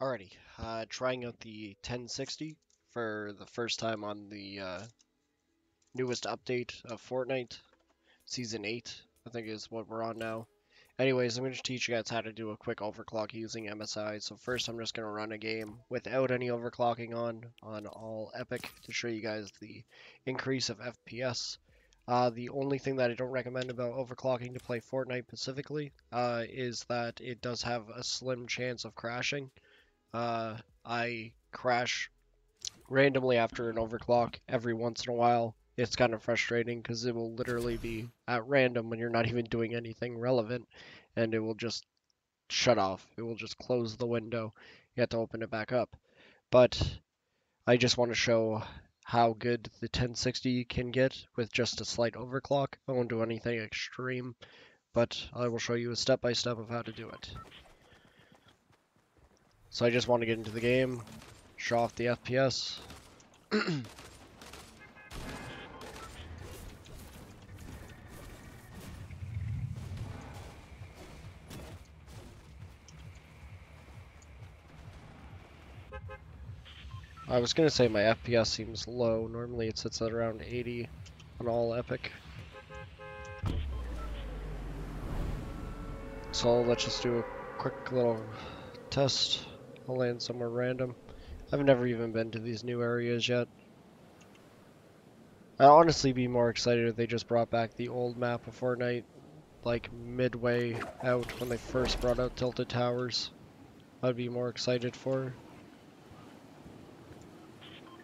Alrighty, uh, trying out the 1060 for the first time on the uh, newest update of Fortnite, Season 8, I think is what we're on now. Anyways, I'm going to teach you guys how to do a quick overclock using MSI. So first I'm just going to run a game without any overclocking on, on all Epic to show you guys the increase of FPS. Uh, the only thing that I don't recommend about overclocking to play Fortnite specifically uh, is that it does have a slim chance of crashing. Uh, I crash randomly after an overclock every once in a while. It's kind of frustrating because it will literally be at random when you're not even doing anything relevant and it will just shut off. It will just close the window. You have to open it back up. But I just want to show how good the 1060 can get with just a slight overclock. I won't do anything extreme, but I will show you a step-by-step -step of how to do it. So I just want to get into the game, show off the FPS. I was gonna say my FPS seems low. Normally it sits at around 80 on all Epic. So let's just do a quick little test. I'll land somewhere random. I've never even been to these new areas yet. I'd honestly be more excited if they just brought back the old map of Fortnite, like midway out when they first brought out Tilted Towers. I'd be more excited for.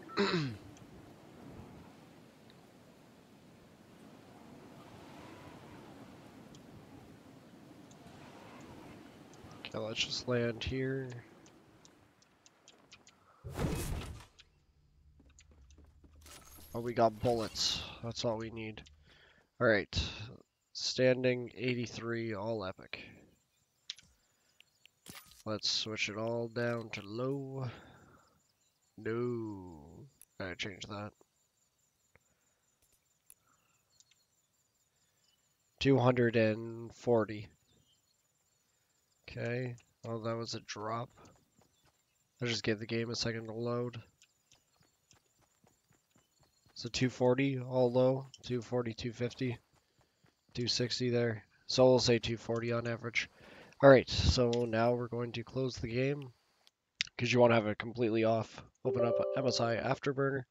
okay, let's just land here. Oh, we got bullets. That's all we need. Alright. Standing 83, all epic. Let's switch it all down to low. No. Gotta change that. 240. Okay. Oh, that was a drop. I just gave the game a second to load. So 240 all low, 240, 250, 260 there. So we'll say 240 on average. Alright, so now we're going to close the game because you want to have it completely off. Open up MSI Afterburner.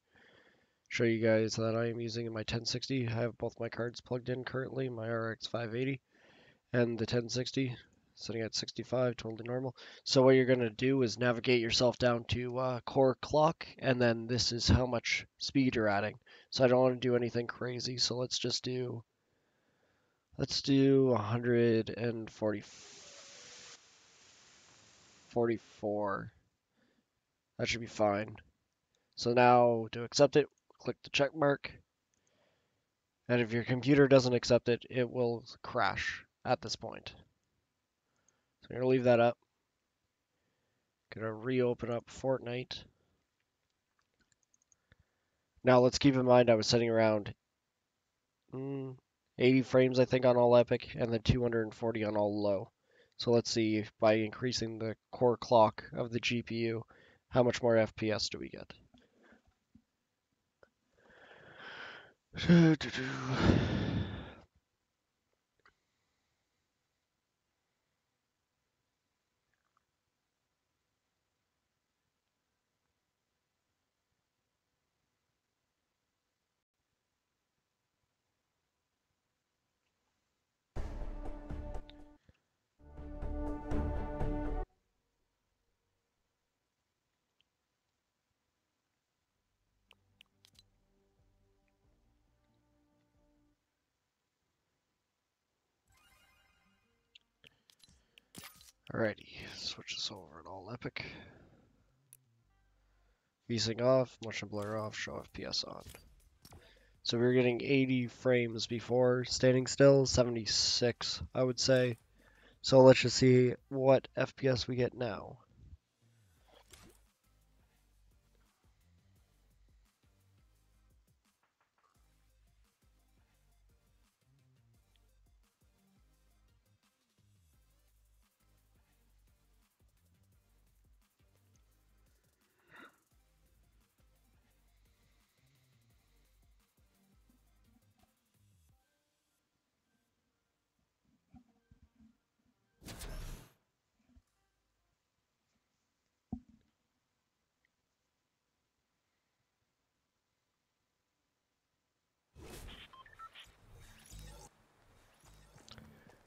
Show you guys that I am using in my 1060. I have both my cards plugged in currently, my RX 580 and the 1060 sitting at 65, totally normal. So what you're going to do is navigate yourself down to uh, core clock, and then this is how much speed you're adding. So I don't want to do anything crazy, so let's just do, let's do 140, 44. That should be fine. So now to accept it, click the check mark. And if your computer doesn't accept it, it will crash at this point. So I'm going to leave that up. Going to reopen up Fortnite. Now let's keep in mind I was setting around mm, 80 frames I think on all epic and then 240 on all low. So let's see if by increasing the core clock of the GPU how much more FPS do we get? Alrighty, switch this over to all epic. VSync off, motion blur off, show FPS on. So we were getting 80 frames before standing still, 76 I would say. So let's just see what FPS we get now.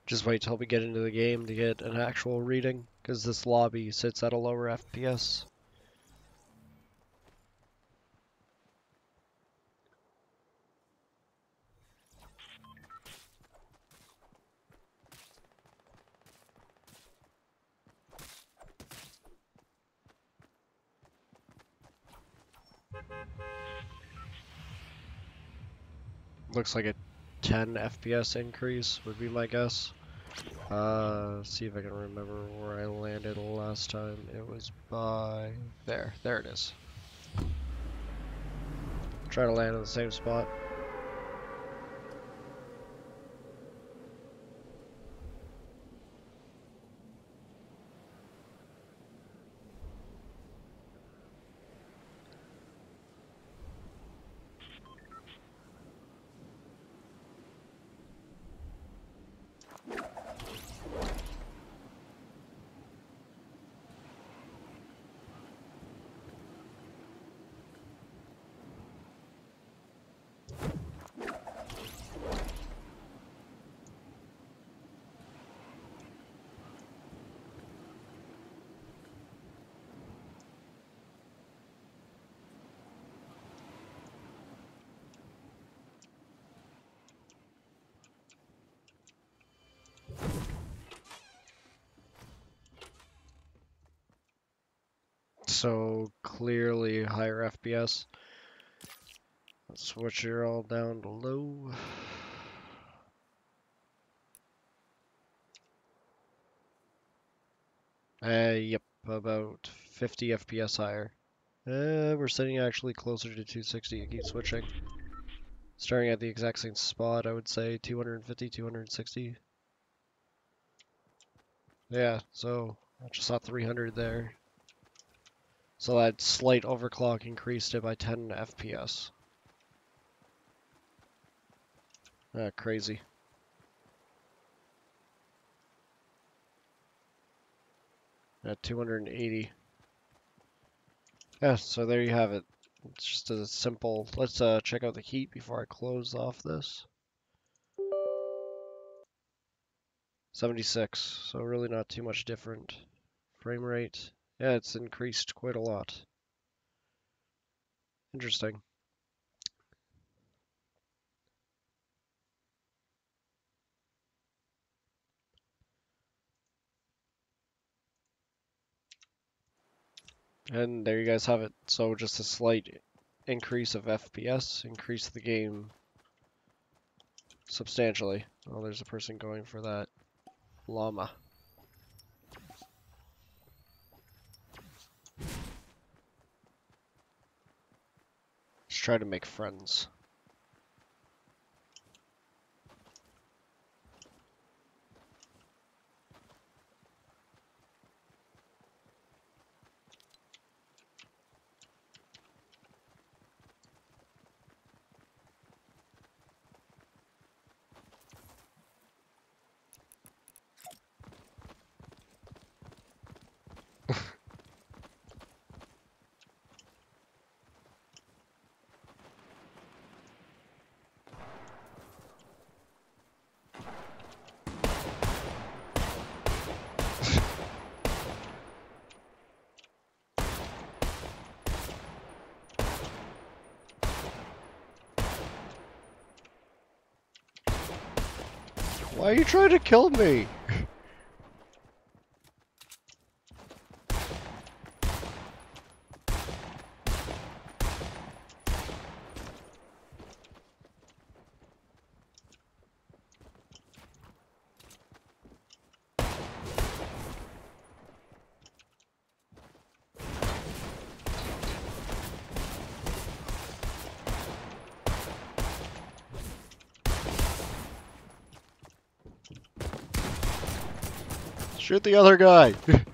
Just wait till we get into the game to get an actual reading, because this lobby sits at a lower FPS. Looks like a 10 FPS increase would be my guess. Uh, see if I can remember where I landed last time. It was by there. There it is. Try to land in the same spot. So clearly higher FPS. Let's switch it all down to low. Uh, yep, about 50 FPS higher. Uh, we're sitting actually closer to 260. It keeps switching. Starting at the exact same spot, I would say 250, 260. Yeah, so I just saw 300 there. So that slight overclock increased it by 10 FPS. Ah, crazy. At 280. Yeah, so there you have it. It's just a simple, let's uh, check out the heat before I close off this. 76, so really not too much different. Frame rate, yeah, it's increased quite a lot. Interesting. And there you guys have it. So just a slight increase of FPS, increase the game substantially. Oh, there's a person going for that llama. Try to make friends. Why are you trying to kill me? Shoot the other guy! Am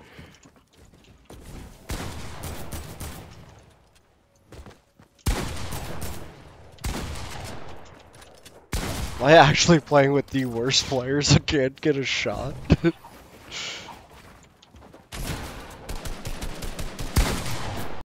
I actually playing with the worst players and can't get a shot?